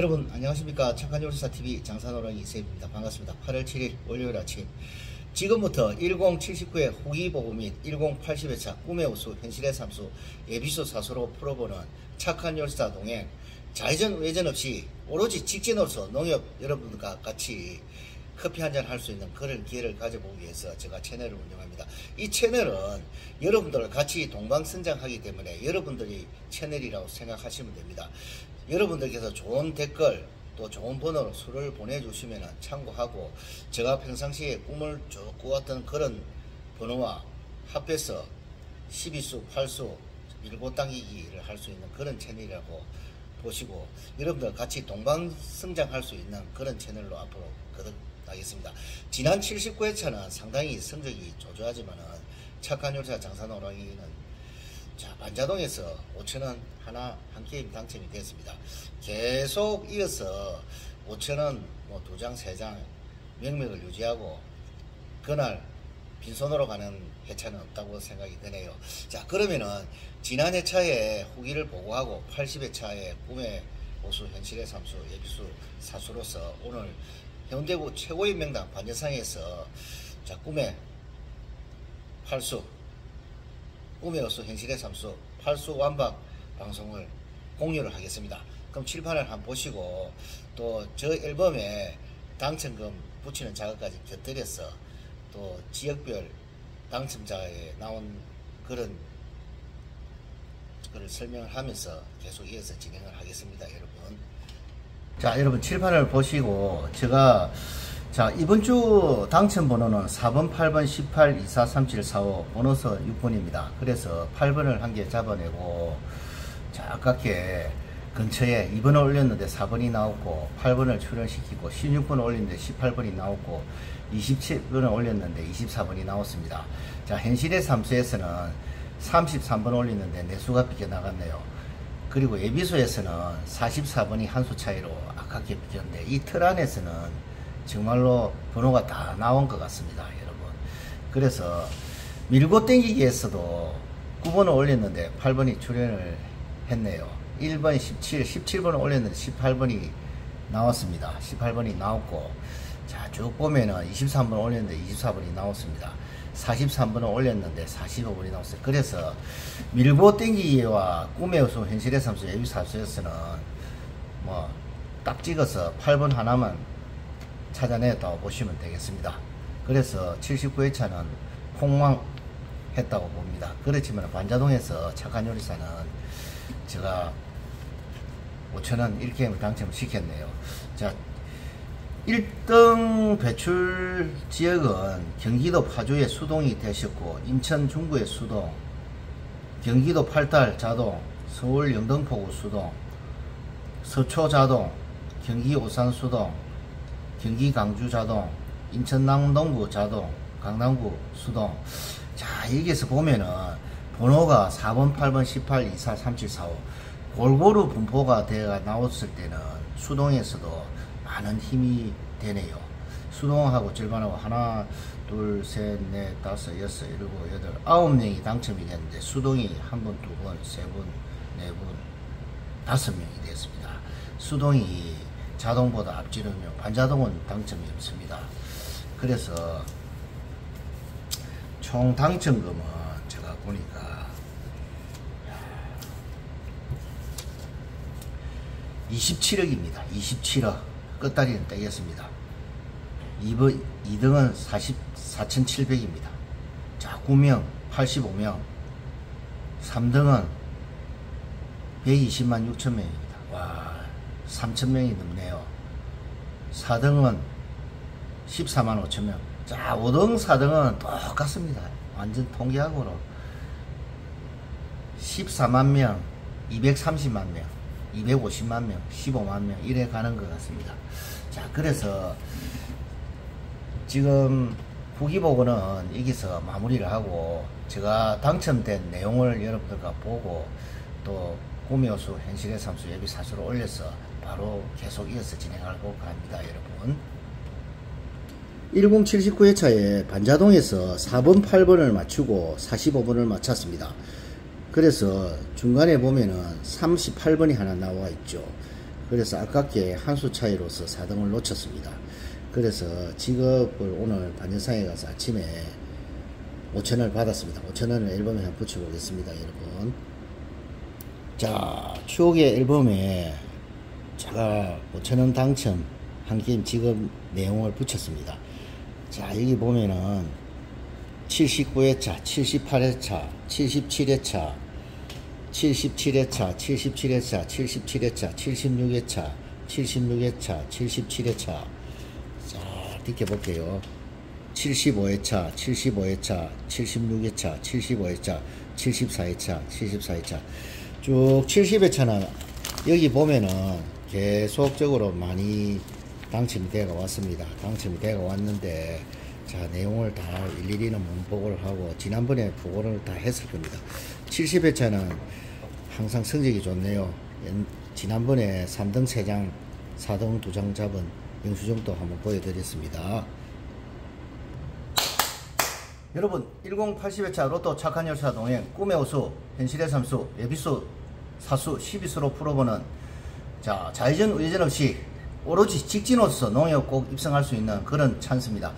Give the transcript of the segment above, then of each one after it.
여러분 안녕하십니까 착한 요리사TV 장사노랑이 이세입니다 반갑습니다 8월 7일 월요일 아침 지금부터 1079의 후기보고 및 1080회차 꿈의 우수 현실의 삼수 예비수 사수로 풀어보는 착한 요리사 동행 좌회전 외전 없이 오로지 직진으로서 농협 여러분과 같이 커피 한잔 할 수 있는 그런 기회를 가져보기 위해서 제가 채널을 운영합니다. 이 채널은 여러분들 같이 동방성장하기 때문에 여러분들이 채널이라고 생각하시면 됩니다. 여러분들께서 좋은 댓글 또 좋은 번호로 수를 보내주시면 참고하고 제가 평상시에 꿈을 쭉 꾸었던 그런 번호와 합해서 12수, 8수, 밀고 당기기를 할 수 있는 그런 채널이라고 보시고 여러분들 같이 동방성장할 수 있는 그런 채널로 앞으로 거듭나겠습니다. 지난 79회차는 상당히 성적이 조조하지만은 착한 요리사 장사 노랑이는 자 반자동에서 5천원 하나 한 게임 당첨이 됐습니다. 계속 이어서 5천원 뭐 두 장 세 장 명맥을 유지하고 그날 빈손으로 가는 회차는 없다고 생각이 드네요. 자 그러면은 지난 회차에 후기를 보고하고 80회차에 꿈의 보수 현실의 삼수 예비수 사수로서 오늘 현대구 최고의 명당 반여상에서 자 꿈의 팔수 꿈의 어수 현실의 삼수 팔수 완박 방송을 공유를 하겠습니다. 그럼 칠판을 한번 보시고 또 저 앨범에 당첨금 붙이는 작업까지 곁들여서 또 지역별 당첨자에 나온 그런 그걸 설명을 하면서 계속 이어서 진행을 하겠습니다 여러분 자 여러분 칠판을 보시고 제가 자 이번 주 당첨 번호는 4번 8번 18 24 37 45 번호서 6번입니다. 그래서 8번을 한 개 잡아내고 자 아깝게 근처에 2번을 올렸는데 4번이 나왔고 8번을 출연시키고 16번을 올렸는데 18번이 나왔고 27번을 올렸는데 24번이 나왔습니다. 자 현실의 삼수에서는 33번 올리는데 내수가 비껴 나갔네요. 그리고 예비수에서는 44번이 한 수 차이로 아깝게 비겼는데 이 틀 안에서는 정말로 번호가 다 나온 것 같습니다 여러분. 그래서 밀고 땡기기에서도 9번을 올렸는데 8번이 출연을 했네요. 1번 17 17번을 올렸는데 18번이 나왔습니다. 18번이 나왔고 자 쭉 보면은 23번 올렸는데 24번이 나왔습니다. 43번을 올렸는데 45번이 나왔어요. 그래서 밀고 땡기기와 꿈의 요소 현실의 삼수 예비 사수에서는 뭐 딱 찍어서 8번 하나만 찾아냈다고 보시면 되겠습니다. 그래서 79회차는 폭망했다고 봅니다. 그렇지만 반자동에서 착한 요리사는 제가 5천원 1게임을 당첨을 시켰네요. 자, 1등 배출 지역은 경기도 파주의 수동이 되셨고 인천 중구의 수동 경기도 팔달 자동 서울 영등포구 수동 서초 자동 경기 오산 수동 경기 강주 자동, 인천 남동구 자동, 강남구 수동. 자, 여기서 보면은 번호가 4번, 8번, 18, 24, 37, 45 골고루 분포가 되어 나왔을 때는 수동에서도 많은 힘이 되네요. 수동하고 절반하고 하나, 둘, 셋, 넷, 다섯, 여섯, 일곱, 여덟, 아홉 명이 당첨이 됐는데 수동이 한 번, 두 번, 세 번, 네 번, 다섯 명이 됐습니다. 수동이 자동보다 앞지르면 반자동은 당첨이 없습니다. 그래서 총 당첨금은 제가 보니까 27억입니다. 27억 끝다리는 떼겠습니다. 2번, 2등은 40, 4,700입니다. 자, 9명 85명 3등은 120만 6천 명입니다. 와 3천명이 넘네요. 4등은 14만 5천명. 자, 5등, 4등은 똑같습니다. 완전 통계학으로. 14만 명, 230만 명, 250만 명, 15만 명, 이래 가는 것 같습니다. 자, 그래서 지금 후기 보고는 여기서 마무리를 하고 제가 당첨된 내용을 여러분들과 보고 또 꿈이어수 현실의 삼수 예비 사수로 올려서 바로 계속 이어서 진행하려고 합니다 여러분 1079회차에 반자동에서 4번 8번을 맞추고 45번을 맞췄습니다 그래서 중간에 보면은 38번이 하나 나와 있죠 그래서 아깝게 한 수 차이로서 4등을 놓쳤습니다. 그래서 직업을 오늘 반영상에 가서 아침에 5천원을 받았습니다. 5천원을 앨범에 붙여보겠습니다, 여러분. 자, 추억의 앨범에 제가 5천원 당첨 한 게임 직업 내용을 붙였습니다. 자, 여기 보면은 79회차, 78회차, 77회차, 77회차, 77회차, 77회차, 76회차, 76회차, 77회차. 자, 뒷게 볼게요. 75회차, 75회차, 76회차, 75회차, 74회차, 74회차. 쭉 70회차는 여기 보면은 계속적으로 많이 당첨이 되어 왔습니다. 당첨이 되어 왔는데 자 내용을 다 일일이는 문보고를 하고 지난번에 보고를 다 했을 겁니다. 70회차는 항상 성적이 좋네요. 지난번에 3등 3장, 4등 2장 잡은 영수증도 한번 보여드렸습니다. 여러분 1080회차 로또 착한 열차 동행 꿈의 호수 현실의 삼수 예비수 사수 12수로 풀어보는 자 좌회전 우회전 없이 오로지 직진호서 농협 꼭 입성할 수 있는 그런 찬스입니다.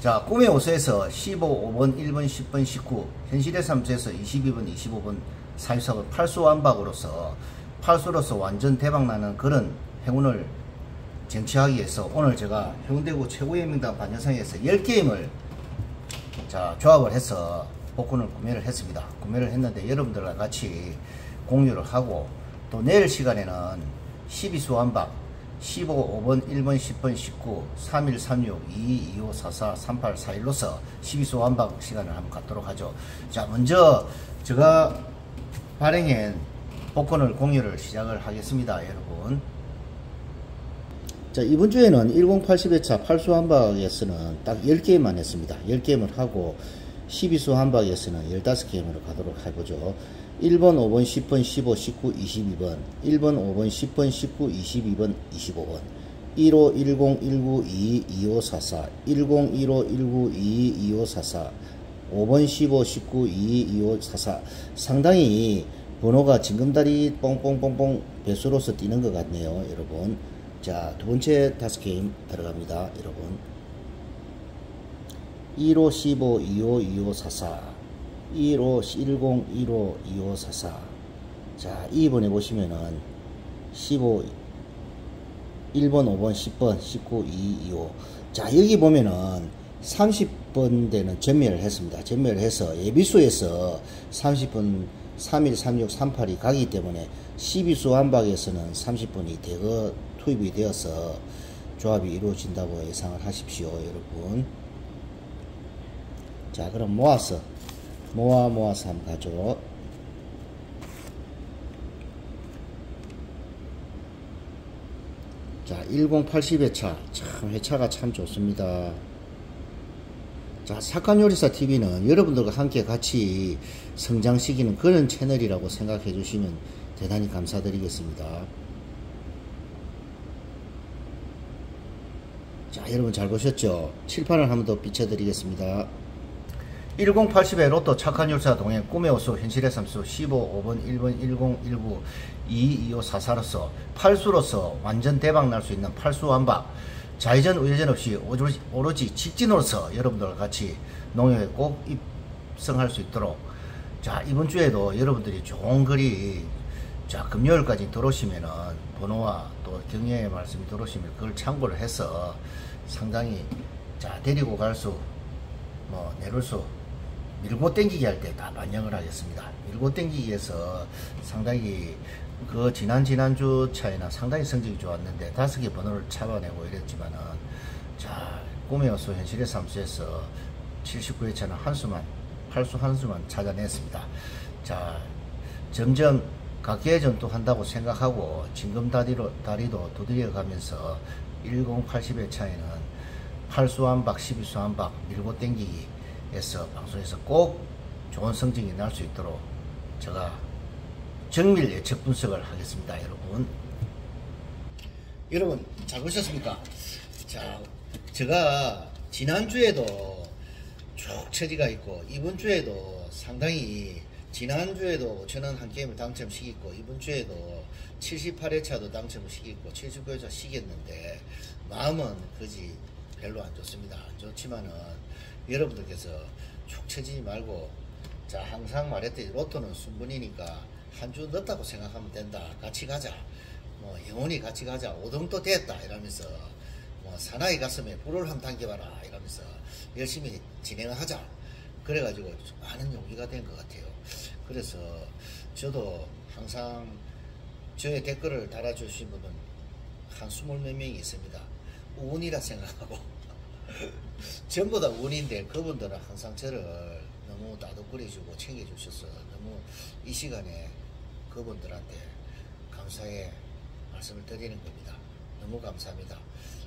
자, 꿈의 호수에서 15, 5번, 1번, 10번, 19, 현실의 삼수에서 22번, 25번, 44번, 8수 완박으로서 8수로서 완전 대박나는 그런 행운을 쟁취하기 위해서 오늘 제가 해운대구 최고의 명당 반여상에서 10게임을 자, 조합을 해서 복권을 구매를 했습니다. 구매를 했는데 여러분들과 같이 공유를 하고 또 내일 시간에는 12 수 완박 15, 5번, 1번, 10번, 19, 31, 36, 22, 25, 44, 38, 41로서 12수 완박 시간을 한번 갖도록 하죠. 자, 먼저 제가 발행한 복권을 공유를 시작을 하겠습니다, 여러분. 자, 이번 주에는 1080회차 8수 한박에서는 딱 10게임만 했습니다. 10게임을 하고 12수 한박에서는 15게임으로 가도록 해보죠. 1번, 5번, 10번, 15, 19, 22번. 1번, 5번, 10번, 19, 22번, 25번. 15, 10, 19, 22, 25, 44 10, 15, 19, 22, 25, 44 5번, 15, 19, 22, 25, 44 상당히 번호가 징금다리 뽕뽕뽕뽕 배수로서 뛰는 것 같네요 여러분. 자 두번째 다섯 게임 들어갑니다 여러분. 1호, 15, 25, 25, 44 15, 10, 15, 2544. 자, 2번에 보시면은 15, 1번, 5번, 10번, 19, 2, 25. 자, 여기 보면은 30번 되는 전멸을 했습니다. 전멸을 해서 예비수에서 30번 31, 36, 38이 가기 때문에 12수 한박에서는 30분이 대거 투입이 되어서 조합이 이루어진다고 예상을 하십시오, 여러분. 자, 그럼 모아서 모아 모아서 한번 가죠. 자, 1080회차. 참, 회차가 참 좋습니다. 자, 사칸요리사 TV는 여러분들과 함께 같이 성장시키는 그런 채널이라고 생각해 주시면 대단히 감사드리겠습니다. 자, 여러분 잘 보셨죠? 칠판을 한번 더 비춰드리겠습니다. 1080의 로또 착한 율사 동행 꿈의 호수 현실의 삼수 15 5번 1번 10 19 2 25 44로서 8수로서 완전 대박 날 수 있는 8수 완박 좌회전 우회전 없이 오로지, 오로지 직진으로서 여러분들과 같이 농협에 꼭 입성할 수 있도록. 자 이번 주에도 여러분들이 좋은 글이 자 금요일까지 들어오시면은 번호와 또 경영의 말씀이 들어오시면 그걸 참고를 해서 상당히 자 데리고 갈수뭐 내릴 수 밀고 땡기기 할 때 다 반영을 하겠습니다. 밀고 땡기기에서 상당히 그 지난 지난주 차이나 상당히 성적이 좋았는데 다섯 개 번호를 잡아내고 이랬지만은 자 꿈의 어수 현실의 삼수에서 79회 차는 한 수만 8수 한 수만 찾아냈습니다. 자 점점 각계 전투한다고 생각하고 진금 다리로 다리도 두드려 가면서 1080회 차에는 8수 한박 12수 한박 밀고 땡기기 에서 방송에서 꼭 좋은 성적이 날 수 있도록 제가 정밀 예측 분석을 하겠습니다 여러분 여러분 잘 보셨습니까 자 제가 지난주에도 쭉 처지가 있고 이번 주에도 상당히 지난주에도 5천원 한 게임을 당첨시켰고 이번 주에도 78회차도 당첨을 시켰고 79회차 시켰는데 마음은 그지 별로 안 좋습니다. 안 좋지만은 여러분들께서 축 처지지 말고 자 항상 말했듯이 로또는 순분이니까 한주 넣었다고 생각하면 된다. 같이 가자. 뭐 영원히 같이 가자. 오등도 됐다 이러면서 뭐 사나이 가슴에 불을 한 당겨봐라 이러면서 열심히 진행하자. 그래가지고 좀 많은 용기가 된 것 같아요. 그래서 저도 항상 저의 댓글을 달아주신 분은 한 스물 몇 명이 있습니다. 운이라 생각하고 전부 다 운인데 그분들은 항상 저를 너무 따뜻거려주고 챙겨주셔서 너무 이 시간에 그분들한테 감사의 말씀을 드리는 겁니다. 너무 감사합니다.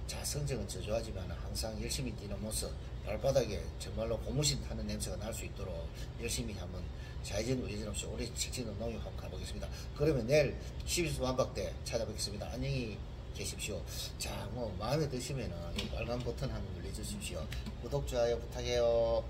자, 성적은 저조하지만 항상 열심히 뛰는 모습, 발바닥에 정말로 고무신 타는 냄새가 날 수 있도록 열심히 한번 좌회전 우회전 없이 오래 직진으로 농협 한번 가보겠습니다. 그러면 내일 12수 완박 때 찾아뵙겠습니다. 안녕히 계십시오. 자, 뭐 마음에 드시면은 이 빨간 버튼 한번 눌러주십시오. 구독, 좋아요 부탁해요.